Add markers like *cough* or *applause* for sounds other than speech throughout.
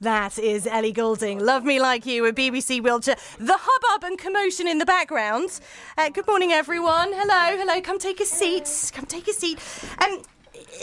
That is Ellie Goulding. Love Me Like You a BBC Wiltshire. The hubbub and commotion in the background. Uh, good morning, everyone. Hello, hello. Come take a seat. Come take a seat. Um,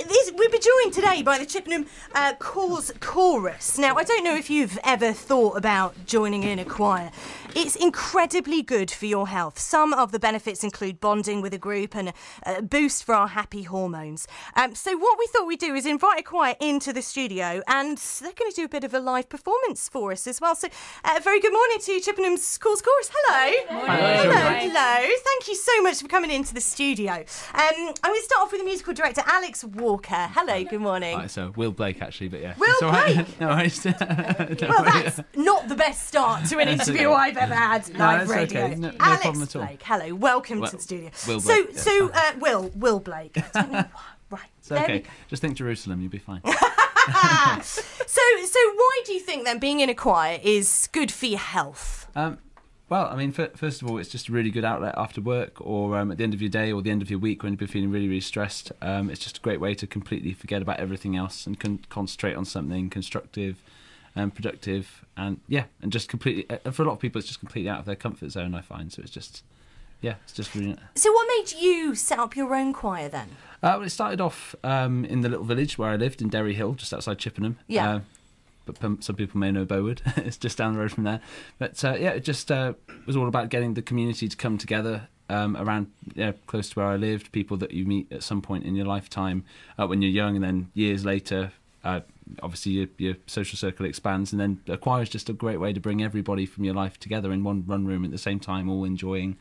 this, we'll be joined today by the Chippenham uh, Cause Chorus. Now, I don't know if you've ever thought about joining in a choir. It's incredibly good for your health. Some of the benefits include bonding with a group and a, a boost for our happy hormones. Um, so, what we thought we'd do is invite a choir into the studio, and they're going to do a bit of a live performance for us as well. So, uh, very good morning to Chippenham's Cause Chorus. Hello. Hello. Hello. Hello. Thank you so much for coming into the studio. Um, I'm going to start off with the musical director, Alex Walker. Hello. Good morning. Right, so Will Blake actually, but yeah. Will It's all right. Blake? *laughs* no worries. *laughs* Don't Well, worry. that's not the best start to an That's interview okay. I've ever had No, live that's radio. okay. No- no Alex problem at all. Blake, hello, welcome Well, to the studio. Will so, Blake, yeah, so uh, Will, Will Blake. I don't know *laughs* why. Right, It's there we okay. go. Just think Jerusalem, you'll be fine. So, so why do you think then being in a choir is good for your health? Um, well, I mean, fir- first of all, it's just a really good outlet after work or um, at the end of your day or the end of your week when you've been feeling really, really stressed. Um, it's just a great way to completely forget about everything else and con- concentrate on something constructive and productive. And yeah, and just completely, uh, for a lot of people, it's just completely out of their comfort zone, I find. So it's just, yeah, it's just really. So, what made you set up your own choir then? Uh, well, it started off um, in the little village where I lived in Derry Hill, just outside Chippenham. Yeah. Uh, but some people may know Bowood. *laughs* it's just down the road from there. But uh, yeah, it just uh, was all about getting the community to come together um, around yeah, close to where I lived. People that you meet at some point in your lifetime uh, when you're young, and then years later. Uh, obviously, your, your social circle expands, and then a choir is just a great way to bring everybody from your life together in one run room at the same time, all enjoying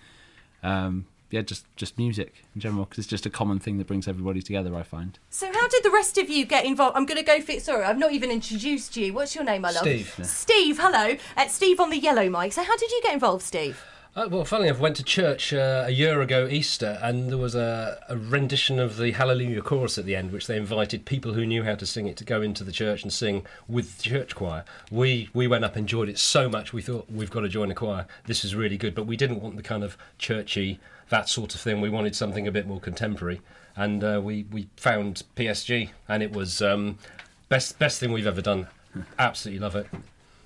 um, yeah, just just music in general because it's just a common thing that brings everybody together. I find. So, how did the rest of you get involved? I'm going to go for Sorry, I've not even introduced you. What's your name, my love? Steve. Steve, hello. Uh, Steve on the yellow mic. So, how did you get involved, Steve? Uh, well, funnily enough, went to church uh, a year ago Easter, and there was a, a rendition of the Hallelujah chorus at the end, which they invited people who knew how to sing it to go into the church and sing with the church choir. We we went up, enjoyed it so much, we thought we've got to join a choir. This is really good, but we didn't want the kind of churchy that sort of thing. We wanted something a bit more contemporary, and uh, we we found PSG, and it was um, best best thing we've ever done. Absolutely love it.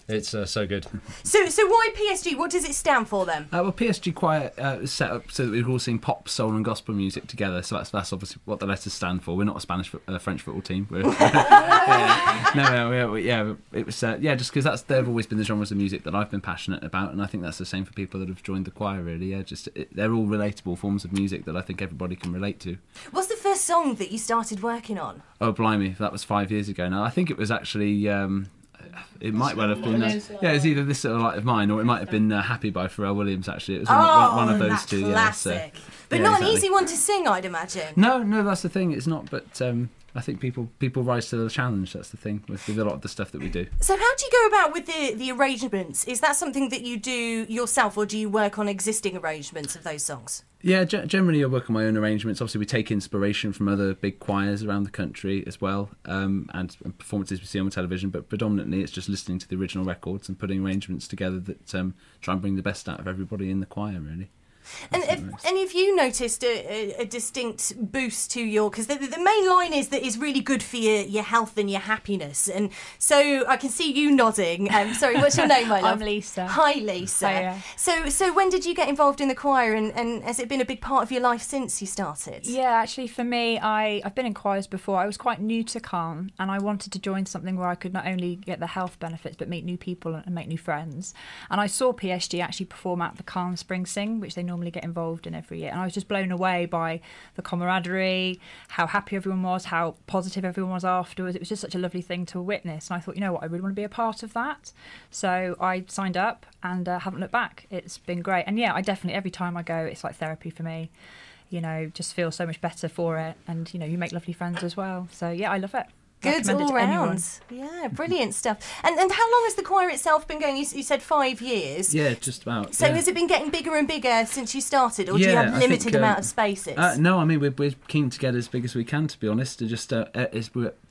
It's uh, so good. So, so why PSG? What does it stand for then? Uh, well, PSG Choir uh, is set up so that we all sing pop, soul, and gospel music together. So that's that's obviously what the letters stand for. We're not a Spanish, uh, French football team. We're, *laughs* yeah. No, no, yeah, we- yeah. It was uh, yeah, just because that's they've always been the genres of music that I've been passionate about, and I think that's the same for people that have joined the choir. Really, yeah, just it, they're all relatable forms of music that I think everybody can relate to. What's the first song that you started working on? Oh, blimey, that was five years ago now. I think it was actually. Um, it might well have been. Uh, yeah, it's either this little light of mine, or it might have been uh, "Happy" by Pharrell Williams. Actually, it was one, oh, one, of those that two. classic. Yeah, so, but yeah, not exactly. an easy one to sing, I'd imagine. No, no, that's the thing. It's not, but um, I think people people rise to the challenge. That's the thing with, with a lot of the stuff that we do. So, how do you go about with the the arrangements? Is that something that you do yourself, or do you work on existing arrangements of those songs? Yeah, ge- generally I work on my own arrangements. Obviously, we take inspiration from other big choirs around the country as well, um, and, and performances we see on television. But predominantly, it's just listening to the original records and putting arrangements together that um, try and bring the best out of everybody in the choir. Really. And have any of you noticed a, a, a distinct boost to your? Because the, the main line is that is really good for your, your health and your happiness. And so I can see you nodding. Um, sorry, what's your name, my *laughs* love? I'm Lisa. Hi, Lisa. Hiya. So so when did you get involved in the choir, and, and has it been a big part of your life since you started? Yeah, actually, for me, I I've been in choirs before. I was quite new to Calne, and I wanted to join something where I could not only get the health benefits but meet new people and make new friends. And I saw PSG actually perform at the Calne Spring Sing, which they normally get involved in every year, and I was just blown away by the camaraderie, how happy everyone was, how positive everyone was afterwards. It was just such a lovely thing to witness, and I thought, you know what, I really want to be a part of that. So I signed up and uh, haven't looked back. It's been great, and yeah, I definitely every time I go, it's like therapy for me you know, just feel so much better for it. And, you know, you make lovely friends as well. So, yeah, I love it. Good all to anyone. round. Yeah, brilliant stuff. And and how long has the choir itself been going? You, you said five years. Yeah, just about. So yeah. has it been getting bigger and bigger since you started, or do you have limited think, amount um, of spaces? Uh, no, I mean we're, we're keen to get as big as we can. To be honest, to just uh, uh,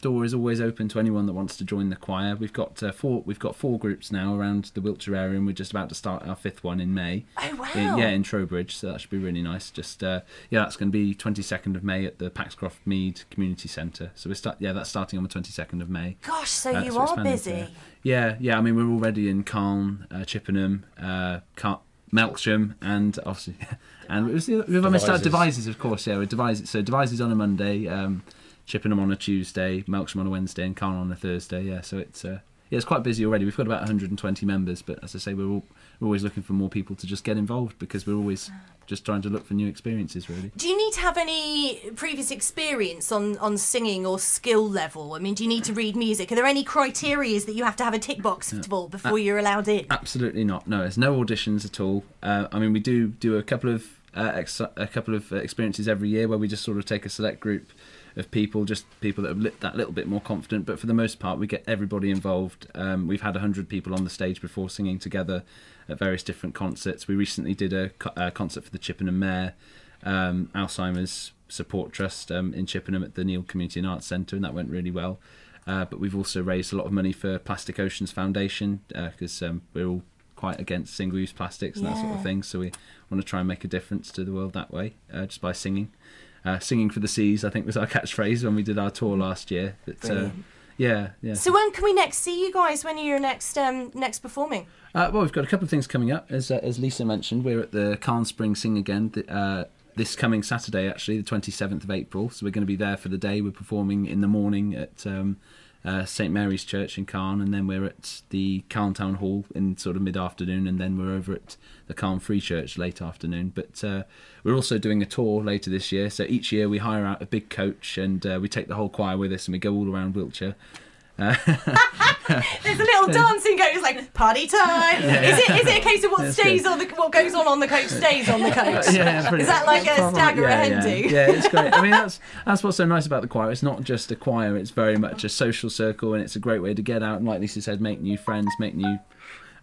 door is always open to anyone that wants to join the choir. We've got uh, four. We've got four groups now around the Wiltshire area, and we're just about to start our fifth one in May. oh wow! In- yeah, in Trowbridge, so that should be really nice. Just uh, yeah, that's going to be twenty second of May at the Paxcroft Mead Community Centre. So we start. Yeah, that's starting starting on the 22nd of May. Gosh, so Uh, you so are busy. to- yeah, yeah. I mean, we're already in Calne, uh, Chippenham, uh, Car- Melksham, and obviously, *laughs* and it was we've almost started Devizes. Devices, of course. Yeah, with Devizes. So Devizes on a Monday, um, Chippenham on a Tuesday, Melksham on a Wednesday, and Calne on a Thursday. Yeah, so it's uh, yeah, it's quite busy already. We've got about 120 members, but as I say, we're all we're always looking for more people to just get involved because we're always just trying to look for new experiences, really. Do you need to have any previous experience on, on singing or skill level? I mean, do you need to read music? Are there any criterias that you have to have a tick box for before you're allowed in? Absolutely not. No, there's no auditions at all. Uh, I mean, we do do a couple of uh, ex- a couple of uh, experiences every year where we just sort of take a select group of people, just people that are lit that little bit more confident. But for the most part, we get everybody involved. Um, we've had hundred people on the stage before singing together at various different concerts. We recently did a, co- a concert for the Chippenham Mayor um, Alzheimer's Support Trust um, in Chippenham at the Neeld Community and Arts Centre, and that went really well. Uh, but we've also raised a lot of money for Plastic Oceans Foundation because um, we're all quite against single-use plastics and that sort of thing. So we want to try and make a difference to the world that way, uh, just by singing. Uh, singing for the seas, I think, was our *laughs* catchphrase when we did our tour last year. But, uh, yeah, yeah. So when can we next see you guys? When are you next um, next performing? Uh, well, we've got a couple of things coming up. As uh, as Lisa mentioned, we're at the Calne Spring Sing again th- uh, this coming Saturday, actually, the twenty seventh of April. So we're going to be there for the day. We're performing in the morning at um, uh, St Mary's Church in Calne, and then we're at the Calne Town Hall in sort of mid afternoon, and then we're over at the Calne Free Church late afternoon. But uh, we're also doing a tour later this year. So each year we hire out a big coach, and uh, we take the whole choir with us, and we go all around Wiltshire. *laughs* There's a little *laughs* dancing goes like party time. Is it is it a case of what That's stays good. on the what goes on on the coach stays on the *laughs* coach? yeah, Is that like a stag or a yeah, hen yeah. do? Yeah, it's great. I mean, that's that's what's so nice about the choir. It's not just a choir; it's very much a social circle, and it's a great way to get out and, like Lisa said, make new friends, make new,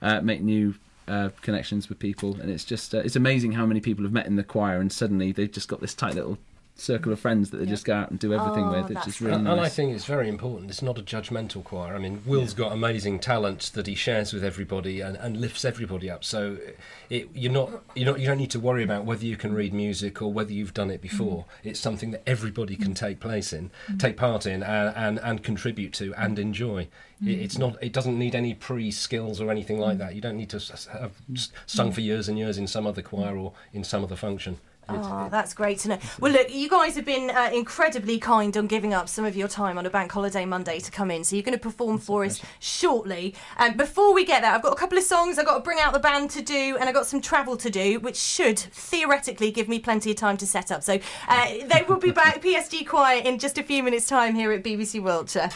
uh, make new uh, connections with people. And it's just uh, it's amazing how many people have met in the choir, and suddenly they've just got this tight little circle of friends that they just go out and do everything Oh, with. It's that's just really And, and I think it's very important. It's not a judgmental choir. I mean, Will's got amazing talent that he shares with everybody and, and lifts everybody up. So, it, you're not you're not you don't need to worry about whether you can read music or whether you've done it before. Mm. It's something that everybody can mm. take place in, mm. take part in, and and, and contribute to and enjoy. It, it's not. It doesn't need any pre skills or anything like that. You don't need to s- s- have sung for years and years in some other choir or in some other function. Oh, that's great to know. Well, look, you guys have been uh, incredibly kind on giving up some of your time on a bank holiday Monday to come in. So you're going to perform for us shortly. And before we get there, I've got a couple of songs I've got to bring out the band to do, and I've got some travel to do, which should theoretically give me plenty of time to set up. So uh, they will be back, *laughs* PSG Choir, in just a few minutes' time here at BBC Wiltshire.